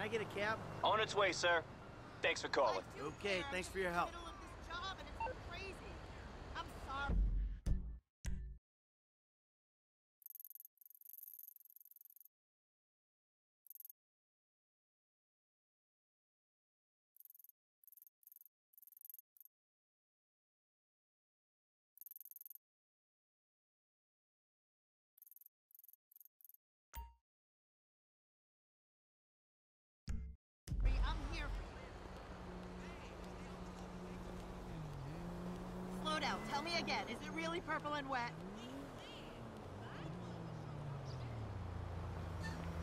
Can I get a cab? On its way, sir. Thanks for calling. Okay, thanks for your help. You. Tell me again. Is it really purple and wet?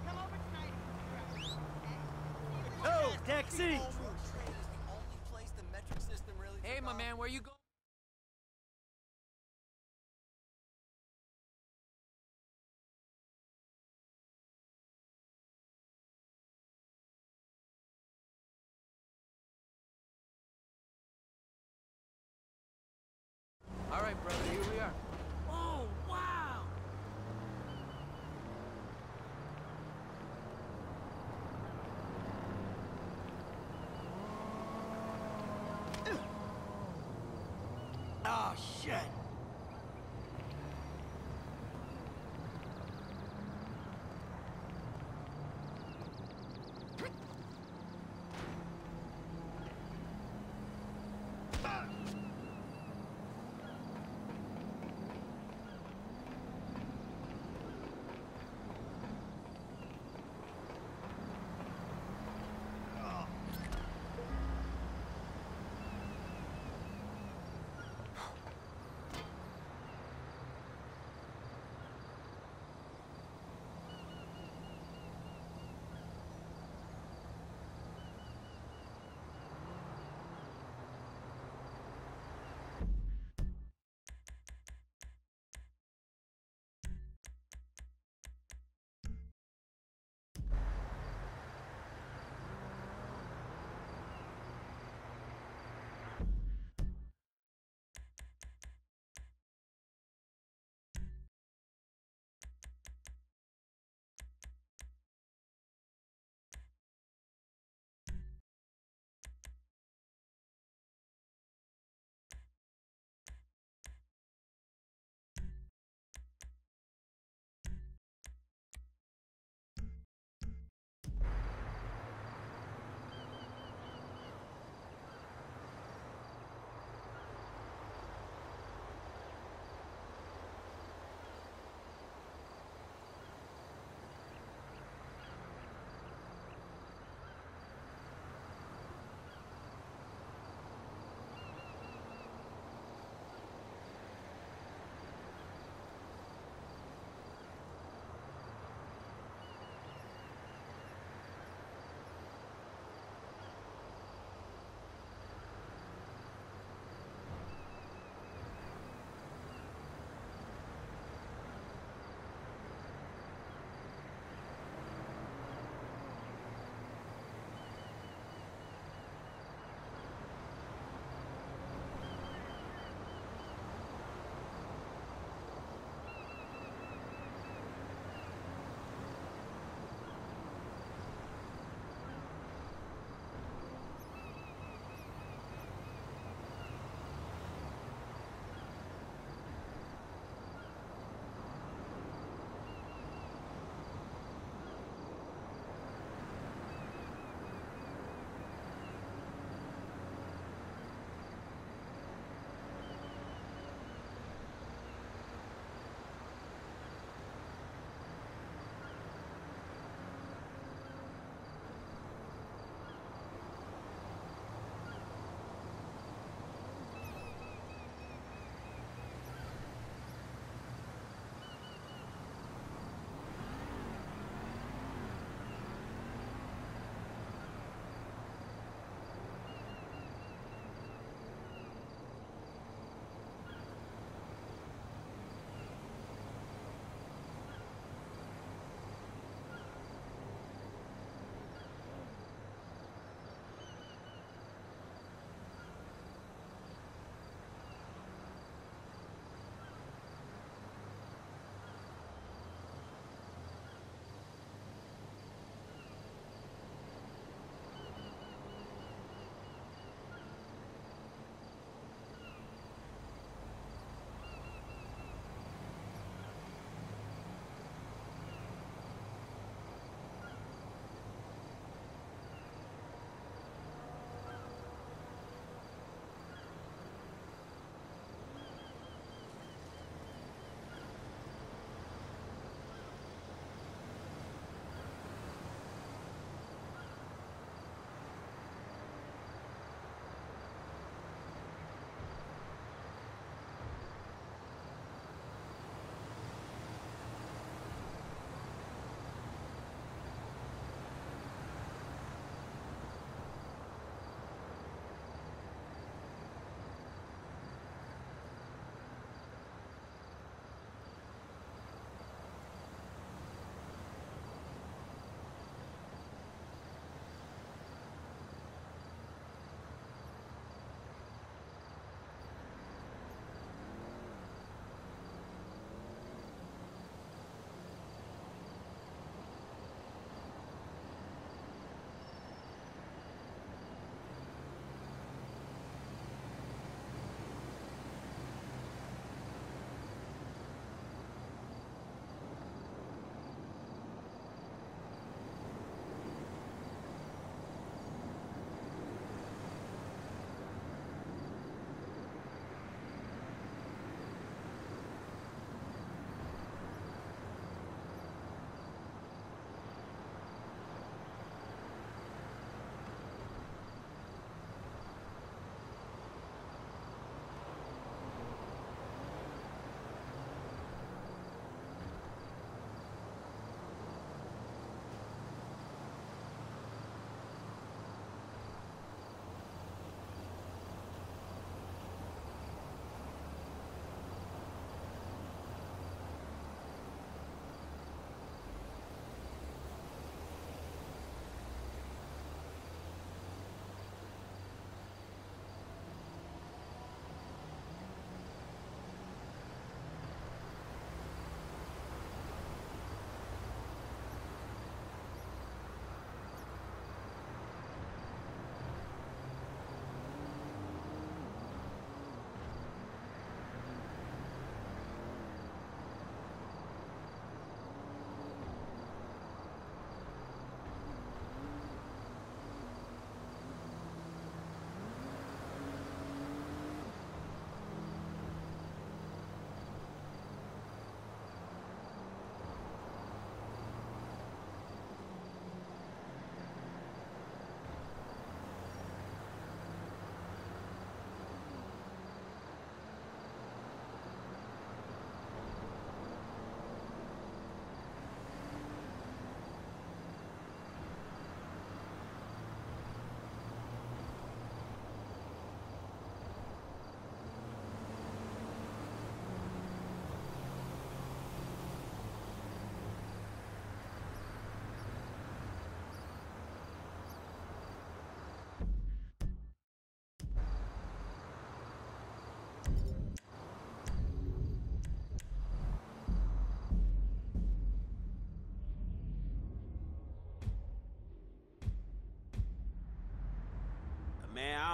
Come over tonight and figure out, okay? Oh, taxi! Hey, my man, where are you going?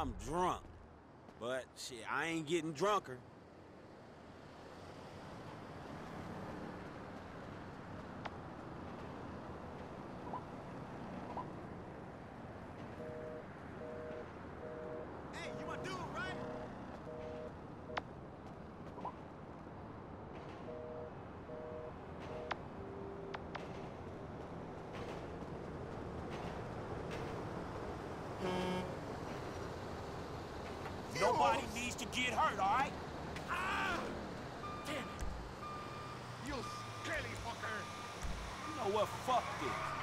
I'm drunk. But shit, I ain't getting drunker. Hey, you my dude, right? Nobody needs to get hurt, all right? Ah! Damn it. You skelly fucker! You know what? Fuck this.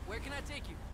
Where can I take you?